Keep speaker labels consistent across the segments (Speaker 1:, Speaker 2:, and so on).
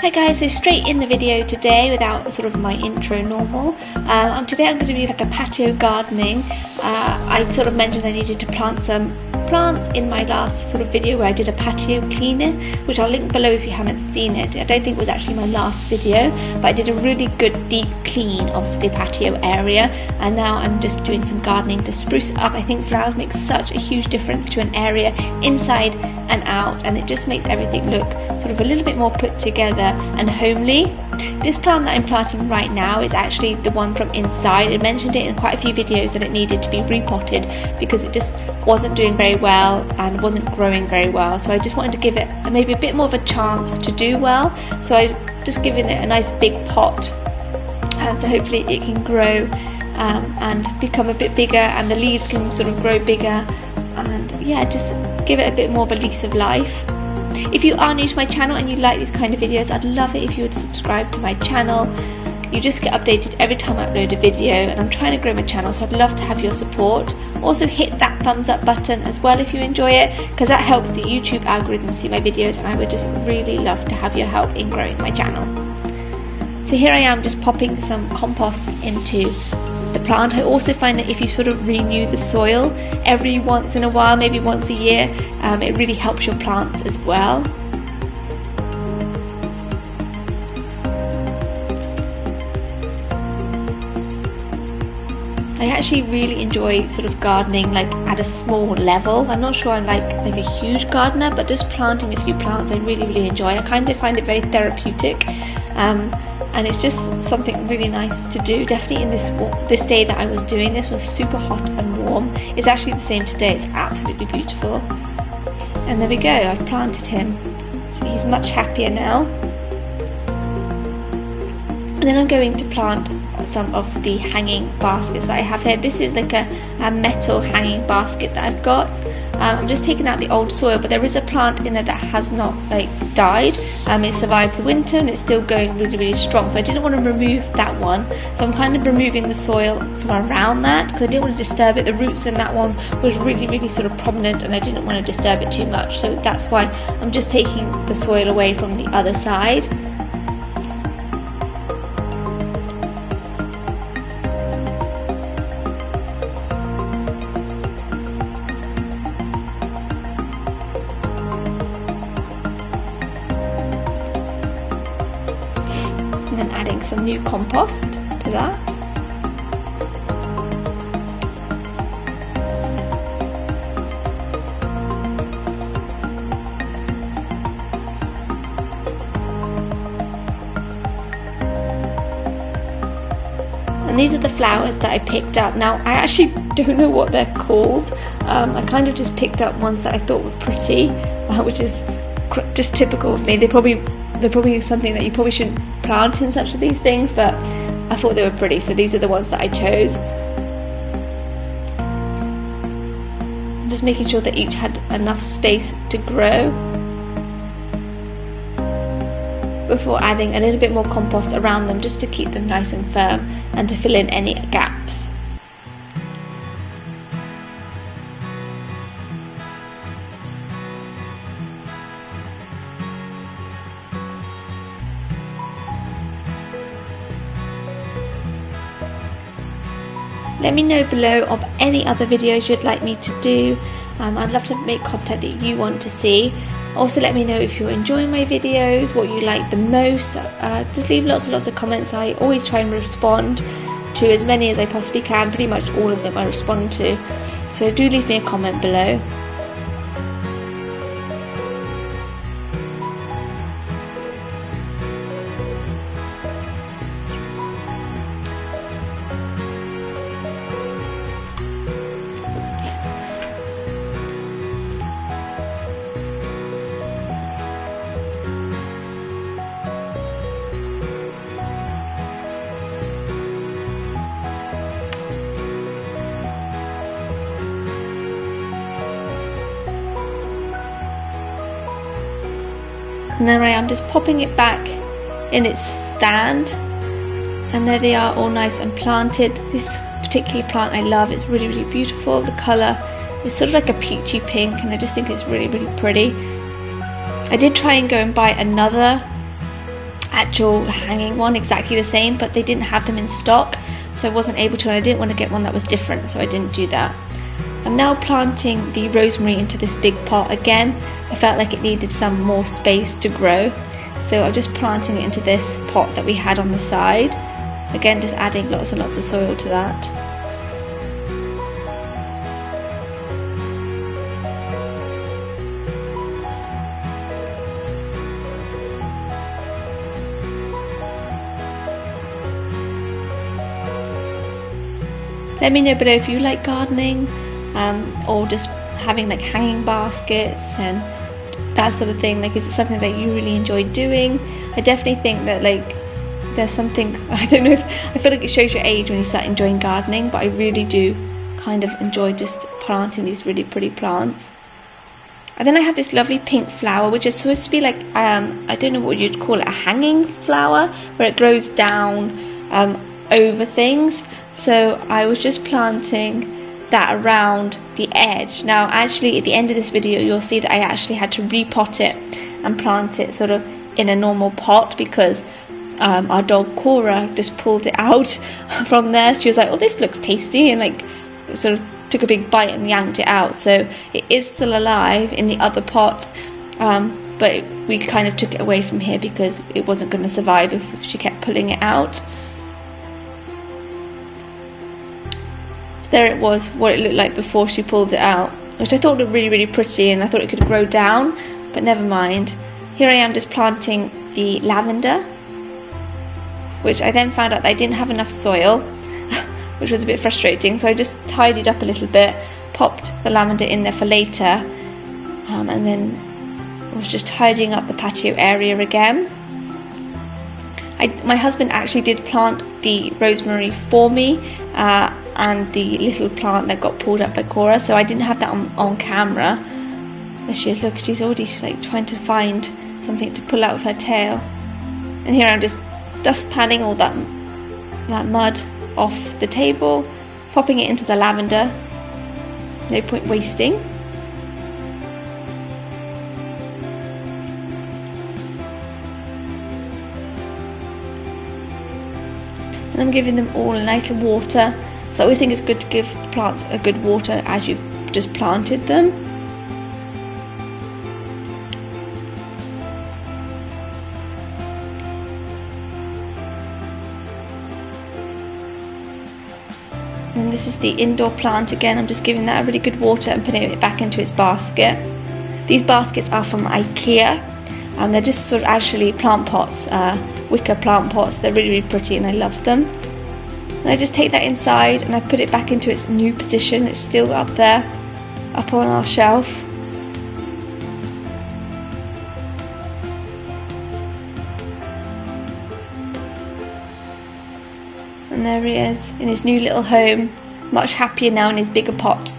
Speaker 1: Hi guys, so straight in the video today without sort of my intro normal. Um, today I'm going to be like a patio gardening. Uh, I sort of mentioned I needed to plant some plants in my last sort of video where I did a patio cleaner, which I'll link below if you haven't seen it. I don't think it was actually my last video, but I did a really good deep clean of the patio area and now I'm just doing some gardening to spruce up. I think flowers make such a huge difference to an area inside and out and it just makes everything look sort of a little bit more put together and homely. This plant that I'm planting right now is actually the one from inside. I mentioned it in quite a few videos that it needed to be repotted because it just wasn't doing very well and wasn't growing very well. So I just wanted to give it maybe a bit more of a chance to do well. So I just given it a nice big pot. Um, so hopefully it can grow um, and become a bit bigger and the leaves can sort of grow bigger and yeah just give it a bit more of a lease of life. If you are new to my channel and you like these kind of videos, I'd love it if you would subscribe to my channel. You just get updated every time I upload a video and I'm trying to grow my channel so I'd love to have your support. Also hit that thumbs up button as well if you enjoy it because that helps the YouTube algorithm see my videos and I would just really love to have your help in growing my channel. So here I am just popping some compost into the plant. I also find that if you sort of renew the soil every once in a while, maybe once a year, um, it really helps your plants as well. I actually really enjoy sort of gardening like at a small level. I'm not sure I'm like like a huge gardener, but just planting a few plants I really really enjoy. I kind of find it very therapeutic. Um, and it's just something really nice to do. Definitely in this this day that I was doing this was super hot and warm. It's actually the same today. It's absolutely beautiful. And there we go. I've planted him. So he's much happier now. And then I'm going to plant some of the hanging baskets that I have here. This is like a, a metal hanging basket that I've got. Um, I'm just taking out the old soil, but there is a plant in there that has not like died. Um, it survived the winter and it's still going really, really strong. So I didn't want to remove that one. So I'm kind of removing the soil from around that because I didn't want to disturb it. The roots in that one was really, really sort of prominent and I didn't want to disturb it too much. So that's why I'm just taking the soil away from the other side. New compost to that. and these are the flowers that I picked up. Now I actually don't know what they're called. Um, I kind of just picked up ones that I thought were pretty, uh, which is just typical of me. They probably they're probably something that you probably shouldn't plant in such of these things, but I thought they were pretty, so these are the ones that I chose. just making sure that each had enough space to grow before adding a little bit more compost around them just to keep them nice and firm and to fill in any gaps. Let me know below of any other videos you'd like me to do. Um, I'd love to make content that you want to see. Also let me know if you're enjoying my videos, what you like the most. Uh, just leave lots and lots of comments. I always try and respond to as many as I possibly can. Pretty much all of them I respond to. So do leave me a comment below. And there I am just popping it back in its stand. And there they are all nice and planted. This particular plant I love it's really really beautiful. The colour is sort of like a peachy pink and I just think it's really really pretty. I did try and go and buy another actual hanging one exactly the same, but they didn't have them in stock, so I wasn't able to, and I didn't want to get one that was different, so I didn't do that. I'm now planting the rosemary into this big pot again. I felt like it needed some more space to grow, so I'm just planting it into this pot that we had on the side. Again, just adding lots and lots of soil to that. Let me know below if you like gardening um, or just having like hanging baskets and that sort of thing. Like, is it something that you really enjoy doing? I definitely think that like there's something I don't know if I feel like it shows your age when you start enjoying gardening, but I really do kind of enjoy just planting these really pretty plants. And then I have this lovely pink flower, which is supposed to be like um, I don't know what you'd call it, a hanging flower, where it grows down um, over things. So I was just planting that around the edge. Now actually at the end of this video you'll see that I actually had to repot it and plant it sort of in a normal pot because um, our dog Cora just pulled it out from there. She was like, oh this looks tasty and like sort of took a big bite and yanked it out. So it is still alive in the other pot. Um, but we kind of took it away from here because it wasn't going to survive if she kept pulling it out. There it was, what it looked like before she pulled it out, which I thought looked really, really pretty and I thought it could grow down, but never mind. Here I am just planting the lavender, which I then found out that I didn't have enough soil, which was a bit frustrating, so I just tidied up a little bit, popped the lavender in there for later, um, and then I was just tidying up the patio area again. I, my husband actually did plant the rosemary for me uh, and the little plant that got pulled up by Cora, so I didn't have that on, on camera. There she is, look, she's already like trying to find something to pull out of her tail. And here I'm just dust panning all that, that mud off the table, popping it into the lavender. No point wasting. And I'm giving them all a nice water so I always think it's good to give plants a good water as you've just planted them. And this is the indoor plant again. I'm just giving that a really good water and putting it back into its basket. These baskets are from IKEA and they're just sort of actually plant pots, uh, wicker plant pots. They're really, really pretty and I love them. And I just take that inside and I put it back into its new position. It's still up there, up on our shelf. And there he is in his new little home, much happier now in his bigger pot.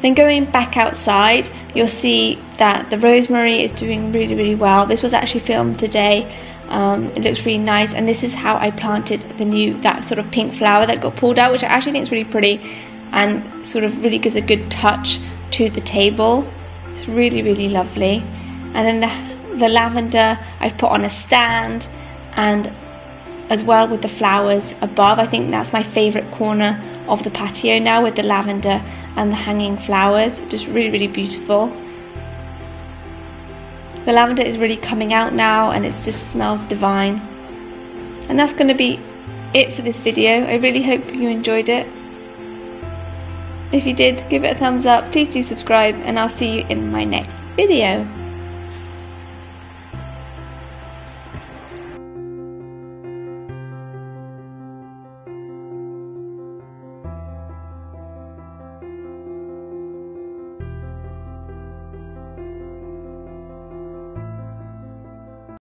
Speaker 1: Then going back outside, you'll see that the rosemary is doing really, really well. This was actually filmed today um, it looks really nice, and this is how I planted the new that sort of pink flower that got pulled out, which I actually think is really pretty, and sort of really gives a good touch to the table. It's really really lovely, and then the the lavender I've put on a stand, and as well with the flowers above. I think that's my favourite corner of the patio now with the lavender and the hanging flowers. Just really really beautiful. The lavender is really coming out now and it just smells divine. And that's going to be it for this video. I really hope you enjoyed it. If you did, give it a thumbs up, please do subscribe and I'll see you in my next video.